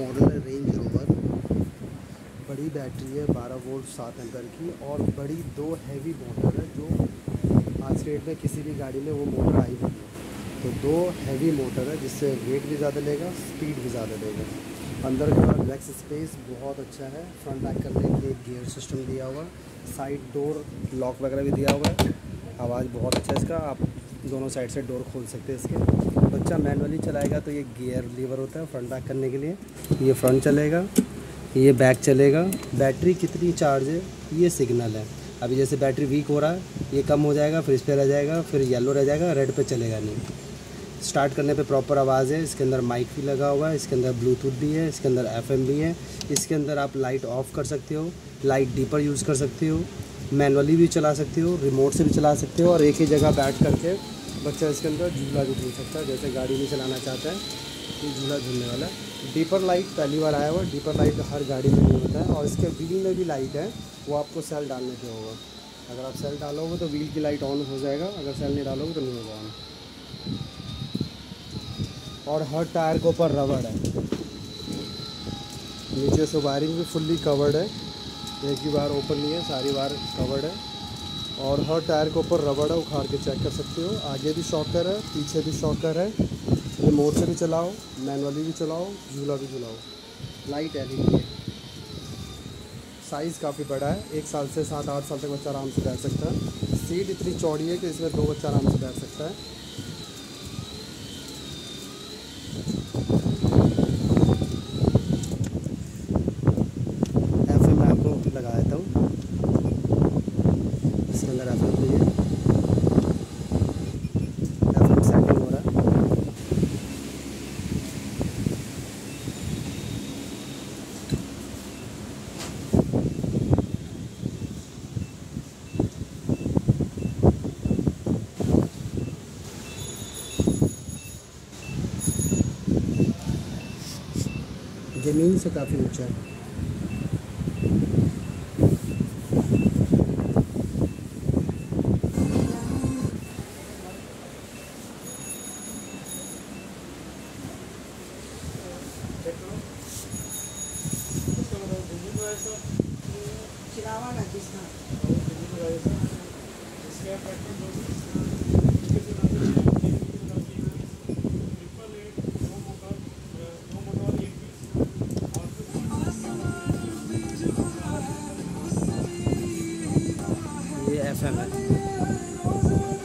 Model है range rover बड़ी battery है 12 वोल्ट सात एम्पर की और बड़ी दो हैवी मोटर है जो आज के डेट में किसी भी गाड़ी में वो मोटर आई नहीं है। तो दो हैवी मोटर है जिससे वेट भी ज़्यादा लेगा स्पीड भी ज़्यादा लेगा। अंदर का लेग्स स्पेस बहुत अच्छा है। फ्रंट बैक करने के लिए गियर सिस्टम दिया हुआ साइड डोर लॉक वगैरह भी दिया हुआ है। आवाज़ बहुत अच्छा है इसका। आप दोनों साइड से डोर खोल सकते हैं इसके। बच्चा मैनुअली चलाएगा तो ये गियर लीवर होता है फ्रंट बैक करने के लिए। ये फ्रंट चलेगा, ये बैक चलेगा। बैटरी कितनी चार्ज है? ये सिग्नल है। अभी जैसे बैटरी वीक हो रहा है, ये कम हो जाएगा, फिर इस पर रह जाएगा, फिर येलो रह जाएगा, रेड पे चलेगा नहीं। स्टार्ट करने पे प्रॉपर आवाज़ है, इसके अंदर माइक भी लगा हुआ है, इसके अंदर ब्लूटूथ भी है, इसके अंदर एफएम भी है। इसके अंदर आप लाइट ऑफ़ कर सकते हो, लाइट डीपर यूज़ कर सकते हो। मैनुअली भी चला सकते हो, रिमोट से भी चला सकते हो और एक ही जगह बैठ करके बच्चा इसके अंदर झूला भी झूल सकता है। जैसे गाड़ी में चलाना चाहता है ये झूला झूलने वाला है। डीपर लाइट पहली बार आया हुआ डीपर लाइट हर गाड़ी में नहीं होता है और इसके व्हील में भी लाइट है, वो आपको सेल डालने के होगा। अगर आप सेल डालोगे तो व्हील की लाइट ऑन हो जाएगा, अगर सेल नहीं डालोगे तो नहीं होगा ऑन और हर टायर के ऊपर रबड़ है। नीचे से वायरिंग भी फुल्ली कवर्ड है। एक ही बार ओपन नहीं है, सारी बार कवर्ड है। और हर टायर के ऊपर रबड़ है, उखाड़ के चेक कर सकते हो। आगे भी शॉकर है, पीछे भी शॉकर है। रिमोट से भी चलाओ मैनुअली भी चलाओ, झूला भी झुलाओ। लाइट एल है। साइज़ काफ़ी बड़ा है। एक साल से सात आठ साल तक बच्चा आराम से बैठ सकता है। सीट इतनी चौड़ी है कि इसमें दो बच्चा आराम से बैठ सकता है एफ़ एम आपको लगा देता हूँ इसके अंदर एफ़ एम भी है एफ़ एम सेटिंग हो रहा है ज़मीन से काफ़ी ऊँचा है। चिलावा ना जिसका ये एफएम है